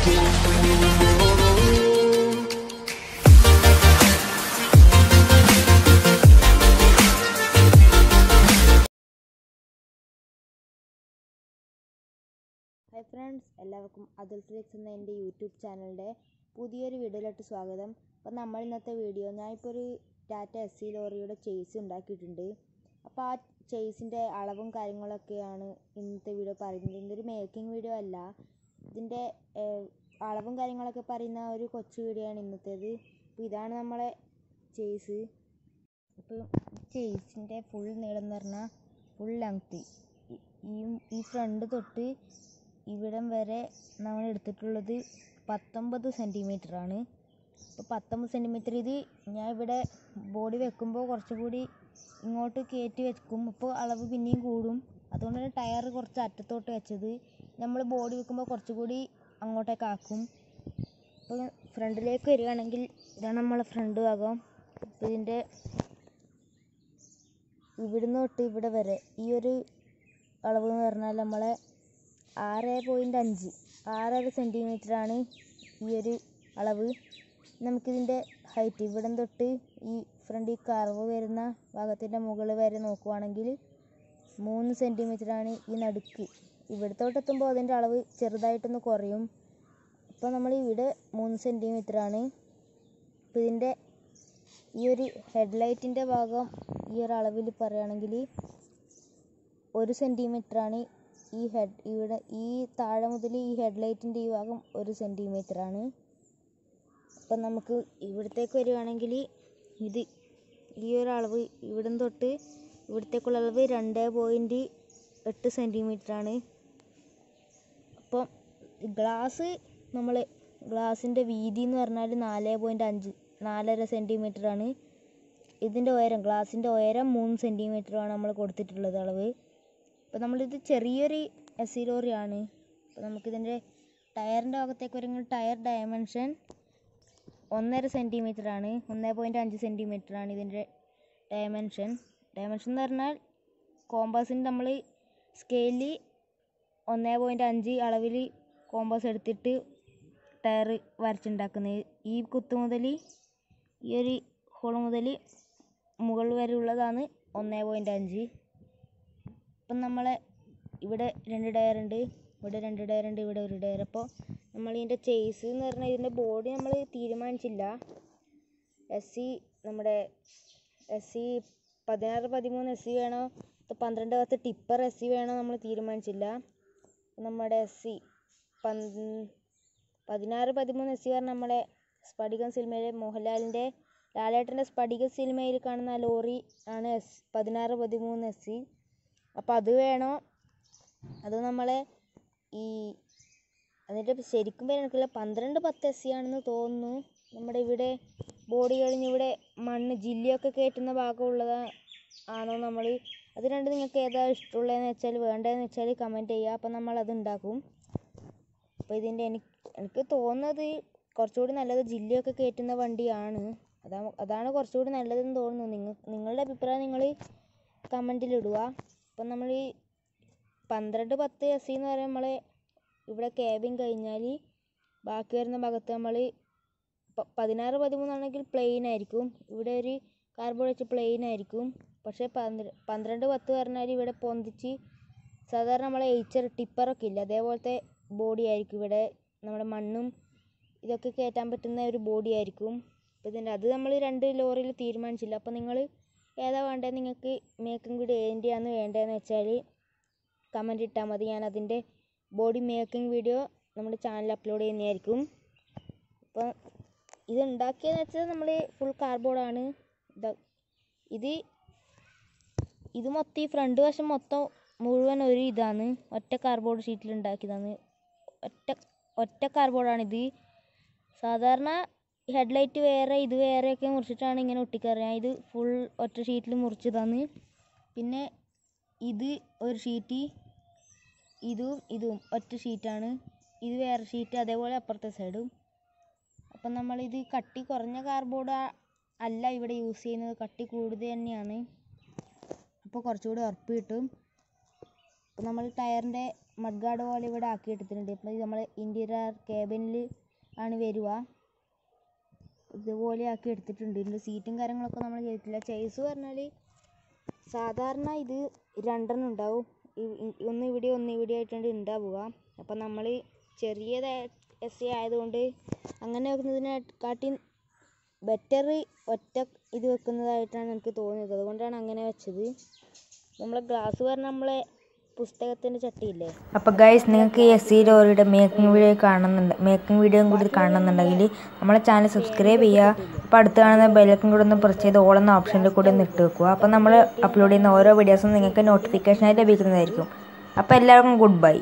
Hi friends എല്ലാവർക്കും Atul Flix എന്ന എന്റെ യൂട്യൂബ് ചാനലിന്റെ പുതിയൊരു വീഡിയോയിലോട്ട് സ്വാഗതം. അപ്പോൾ നമ്മൾ ഇന്നത്തെ വീഡിയോ ഞാനിപ്പോൾ ഒരു ടാറ്റ എസ് സി ലോറിയുടെ ചേസ് ഉണ്ടാക്കിയിട്ടുണ്ട്. അപ്പോൾ ആ ചേസിന്റെ അളവും കാര്യങ്ങളൊക്കെയാണ് ഇന്നത്തെ വീഡിയോ പറയുന്നത്. ഇതൊരു മേക്കിംഗ് വീഡിയോ അല്ല. ഇതിന്റെ അളവും കാര്യങ്ങളൊക്കെ പറയുന്ന ഒരു കൊച്ചു വീഡിയോ ആണ് ഇന്നത്തേത്. അപ്പോൾ ഇതാണ് നമ്മളെ ചേസ് അപ്പോൾ ചേസിന്റെ ഫുൾ നീളം എന്ന് പറഞ്ഞാൽ ഫുൾ ലെങ്ത് ഈ ഈ ഫ്രണ്ട് തൊട്ട് ഇവിടം വരെ നമ്മൾ എടുത്തിട്ടുള്ളത് പത്തൊമ്പത് സെന്റിമീറ്റർ ആണ്. അപ്പോൾ പത്തൊമ്പത് സെന്റിമീറ്റർ ഇത് ഞാൻ ഇവിടെ ബോഡി വെക്കുമ്പോൾ കുറച്ചുകൂടി ഇങ്ങോട്ട് കയറ്റി വെക്കും. അപ്പോൾ അളവ് പിന്നെയും കൂടും. അതുകൊണ്ടാണ് ടയർ കുറച്ച് അറ്റത്തോട്ട് വെച്ചത്. നമ്മൾ ബോഡി വെക്കുമ്പോൾ കുറച്ചുകൂടി അങ്ങോട്ടേക്ക് ആക്കും. അപ്പോൾ ഫ്രണ്ടിലേക്ക് വരികയാണെങ്കിൽ ഇതാണ് നമ്മളെ ഫ്രണ്ട് ഭാഗം. അപ്പോൾ ഇതിന്റെ ഇവിടുന്ന് തൊട്ട് ഇവിടെ വരെ ഈ ഒരു അളവ് എന്ന് പറഞ്ഞാൽ നമ്മളെ ആറ് പോയിന്റ് അഞ്ച് ആറര സെന്റിമീറ്ററാണ് ഈ ഒരു അളവ്. നമുക്കിതിന്റെ ഹൈറ്റ് ഇവിടം തൊട്ട് ഈ ഫ്രണ്ട് ഈ കർവ് വരുന്ന ഭാഗത്തിന്റെ മുകളിൽ വരെ നോക്കുവാണെങ്കിൽ മൂന്ന് ആണ് ഈ നടുക്ക്. ഇവിടത്തോട്ട് എത്തുമ്പോൾ അതിന്റെ അളവ് ചെറുതായിട്ടൊന്ന് കുറയും. ഇപ്പോൾ നമ്മൾ ഇവിടെ മൂന്ന് സെന്റിമീറ്റർ ആണ് അപ്പോൾ ഇതിന്റെ ഈ ഒരു ഹെഡ്ലൈറ്റിന്റെ ഭാഗം ഈ ഒരു അളവിൽ പറയുകയാണെങ്കിൽ ഒരു സെന്റിമീറ്റർ ആണ് ഈ ഹെഡ് ഇവിടെ ഈ താഴെ മുതൽ ഈ ഹെഡ്ലൈറ്റിന്റെ ഈ ഭാഗം ഒരു സെന്റിമീറ്റർ ആണ് അപ്പം നമുക്ക് ഇവിടത്തേക്ക് വരികയാണെങ്കിൽ ഇത് ഈ ഒരു അളവ് ഇവിടം തൊട്ട് ഇവിടത്തേക്കുള്ള അളവ് രണ്ട് പോയിന്റ് എട്ട് സെന്റിമീറ്റർ ആണ് ഗ്ലാസ് നമ്മൾ ഗ്ലാസിന്റെ വീതി എന്ന് പറഞ്ഞാൽ നാല് പോയിന്റ് അഞ്ച് നാലര സെന്റിമീറ്റർ ആണ്. ഇതിന്റെ ഉയരം ഗ്ലാസിന്റെ ഉയരം മൂന്ന് സെന്റിമീറ്ററാണ് നമ്മൾ കൊടുത്തിട്ടുള്ളത് അളവ്. അപ്പോൾ നമ്മളിത് ചെറിയൊരു എസ് സി ലോറിയാണ് അപ്പോൾ നമുക്കിതിന്റെ ടയറിന്റെ ഭാഗത്തേക്ക് വരുമ്പോൾ ടയർ ഡയമെൻഷൻ ഒന്നര സെന്റിമീറ്റർ ആണ്. ഒന്ന് പോയിന്റ് അഞ്ച് സെന്റിമീറ്റർ ആണ് ഇതിന്റെ ഡയമെൻഷൻ ഡയമെൻഷൻ എന്ന് പറഞ്ഞാൽ കോമ്പാസിന് നമ്മൾ സ്കെയിലിൽ ഒന്ന് പോയിന്റ് അഞ്ച് അളവിൽ കോമ്പാസ് എടുത്തിട്ട് ടയർ വരച്ചുണ്ടാക്കുന്നത്. ഈ കുത്തു മുതൽ ഈ ഒരു ഹോൾ മുതൽ മുകളിൽ വരെ ഉള്ളതാണ് ഒന്ന് പോയിന്റ് അഞ്ച്. ഇപ്പം നമ്മളെ ഇവിടെ രണ്ട് ടയർ ഉണ്ട് ഇവിടെ രണ്ട് ടയർ ഉണ്ട് ഇവിടെ ഒരു ടയർ അപ്പോൾ നമ്മൾ ഇതിന്റെ ചേസ് എന്ന് പറഞ്ഞാൽ ഇതിന്റെ ബോഡി നമ്മൾ തീരുമാനിച്ചില്ല. എസ് സി നമ്മുടെ എസ് സി പതിനാറ് പതിമൂന്ന് എസ് സി വേണോ? പന്ത്രണ്ട് പത്ത് ടിപ്പർ എസ് സി വേണോ നമ്മൾ തീരുമാനിച്ചില്ല. നമ്മുടെ എസ് സി പതിനാറ് പതിമൂന്ന് എസ് സി ആർ നമ്മളെ സ്ഫടികം സിനിമയിലെ മോഹൻലാലിന്റെ ലാലേട്ടന്റെ സ്ഫടിക സിനിമയിൽ കാണുന്ന ലോറി ആണ് എസ് പതിനാറ് പതിമൂന്ന് എസ് സി. അപ്പോൾ അത് വേണോ? അത് നമ്മളെ ഈ എന്നിട്ട് ശരിക്കും പേര് എനിക്കില്ല പന്ത്രണ്ട് പത്ത് എസ് സി ആണെന്ന് തോന്നുന്നു. നമ്മുടെ ഇവിടെ ബോഡി കഴിഞ്ഞ് ഇവിടെ മണ്ണ് ജില്ലയൊക്കെ കയറ്റുന്ന ഭാഗമുള്ളത് ആണോ നമ്മൾ? അത് രണ്ട് നിങ്ങൾക്ക് ഏതാ ഇഷ്ടമുള്ളതെന്ന് വെച്ചാൽ വേണ്ടതെന്ന് വെച്ചാൽ കമന്റ് ചെയ്യുക. അപ്പോൾ നമ്മൾ അത് ഉണ്ടാക്കും. അപ്പോൾ ഇതിന്റെ എനിക്ക് എനിക്ക് തോന്നുന്നത് കുറച്ചുകൂടി നല്ലത് ജില്ലയൊക്കെ കയറ്റുന്ന വണ്ടിയാണ്. അതാ അതാണ് കുറച്ചുകൂടി നല്ലതെന്ന് തോന്നുന്നു. നിങ്ങൾ നിങ്ങളുടെ അഭിപ്രായം നിങ്ങൾ കമന്റിലിടുക അപ്പം നമ്മൾ ഈ പന്ത്രണ്ട് പത്ത് എസ് സി എന്ന് പറയുമ്പോൾ നമ്മൾ ഇവിടെ ക്യാബിൻ കഴിഞ്ഞാൽ ബാക്കി വരുന്ന ഭാഗത്ത് നമ്മൾ പതിനാറ് പതിമൂന്നാണെങ്കിൽ പ്ലെയിൻ ആയിരിക്കും. ഇവിടെ ഒരു കാർബോർഡ് വെച്ച് പ്ലെയിൻ ആയിരിക്കും. പക്ഷേ പന്ത്ര പന്ത്രണ്ട് പത്ത് പറഞ്ഞാൽ ഇവിടെ പൊന്തിച്ച് സാധാരണ നമ്മളെ എയ്ച്ചർ ടിപ്പറൊക്കെ ഇല്ല? അതേപോലത്തെ ബോഡി ആയിരിക്കും. ഇവിടെ നമ്മുടെ മണ്ണും ഇതൊക്കെ കയറ്റാൻ പറ്റുന്ന ഒരു ബോഡി ആയിരിക്കും. അപ്പോൾ ഇതിന്റെ അത് നമ്മൾ രണ്ട് ലോറിയിൽ തീരുമാനിച്ചില്ല. അപ്പോൾ നിങ്ങൾ ഏതാ വേണ്ടത് നിങ്ങൾക്ക് മേക്കിംഗ് വീഡിയോ ഏതിന്റെയാണ് വേണ്ടതെന്ന് വെച്ചാൽ കമന്റ് ഇട്ടാൽ മതി. ഞാൻ അതിന്റെ ബോഡി മേക്കിംഗ് വീഡിയോ നമ്മുടെ ചാനൽ അപ്ലോഡ് ചെയ്യുന്നതായിരിക്കും. അപ്പോൾ ഇത് ഉണ്ടാക്കിയതെന്ന് വെച്ചാൽ നമ്മൾ ഫുൾ കാർബോർഡാണ് ഇത് ഇത് ഇത് മൊത്തം ഈ ഫ്രണ്ട് വശം മൊത്തം മുഴുവൻ ഒരു ഇതാണ്. ഒറ്റ കാർബോർഡ് ഷീറ്റിൽ ഉണ്ടാക്കിയതാണ്. ഒറ്റ ഒറ്റ കാർബോർഡാണിത് സാധാരണ ഹെഡ്ലൈറ്റ് വേറെ ഇത് വേറെയൊക്കെ മുറിച്ചിട്ടാണ് ഇങ്ങനെ ഒട്ടിക്കാറ് ഞാൻ ഇത് ഫുൾ ഒറ്റ ഷീറ്റിൽ മുറിച്ചതാണ്. പിന്നെ ഇത് ഒരു ഷീറ്റ് ഇതും ഇതും ഒറ്റ ഷീറ്റാണ് ഇത് വേറെ ഷീറ്റ് അതേപോലെ അപ്പുറത്തെ സൈഡും അപ്പം നമ്മളിത് കട്ടി കുറഞ്ഞ കാർബോർഡ് അല്ല ഇവിടെ യൂസ് ചെയ്യുന്നത്. കട്ടി കൂടുതൽ തന്നെയാണ്. അപ്പോൾ കുറച്ചുകൂടി ഉറപ്പ് കിട്ടും. അപ്പോൾ നമ്മൾ ടയറിന്റെ മഡ്ഗാർഡ് പോലെ ഇവിടെ ആക്കി എടുത്തിട്ടുണ്ട്. ഇപ്പോൾ നമ്മൾ ഇന്റീരിയർ കേബിനിൽ ആണ് വരിക. ഇതുപോലെ ആക്കി എടുത്തിട്ടുണ്ട്. ഇതിന്റെ സീറ്റും കാര്യങ്ങളൊക്കെ നമ്മൾ ചെയ്തിട്ടില്ല. ചേസ് പറഞ്ഞാൽ സാധാരണ ഇത് രണ്ടെണ്ണം ഉണ്ടാവും. ഒന്ന് ഇവിടെ ഒന്ന് ഇവിടെ ആയിട്ടാണ് ഉണ്ടാവുക. അപ്പം നമ്മൾ ചെറിയതായ എസ് സി ആയതുകൊണ്ട് അങ്ങനെ വെക്കുന്നതിനെക്കാട്ടി ബെറ്റർ ഒറ്റ ഇത് വെക്കുന്നതായിട്ടാണ് എനിക്ക് തോന്നിയത്. അതുകൊണ്ടാണ് അങ്ങനെ വെച്ചത്. നമ്മളെ ഗ്ലാസ് പറഞ്ഞാൽ നമ്മളെ പുസ്തകത്തിന്റെ ചട്ടിയില്ലേ? അപ്പോൾ ഗൈസ് നിങ്ങൾക്ക് എസ് സി ലോറിയുടെ മേക്കിംഗ് വീഡിയോ കാണുന്നുണ്ട് മേക്കിംഗ് വീഡിയോ കൂടി കാണുന്നുണ്ടെങ്കിൽ നമ്മളെ ചാനൽ സബ്സ്ക്രൈബ് ചെയ്യുക. അപ്പോൾ അടുത്ത് കാണുന്ന ബെല്ലക്കും കൂടെ ഒന്ന് പ്രസ് ചെയ്ത് ഓൾ എന്ന ഓപ്ഷനിൽ കൂടി ഒന്ന് ഇട്ട് വെക്കുക. അപ്പോൾ നമ്മൾ അപ്ലോഡ് ചെയ്യുന്ന ഓരോ വീഡിയോസും നിങ്ങൾക്ക് നോട്ടിഫിക്കേഷനായി ലഭിക്കുന്നതായിരിക്കും. അപ്പോൾ എല്ലാവർക്കും ഗുഡ് ബൈ.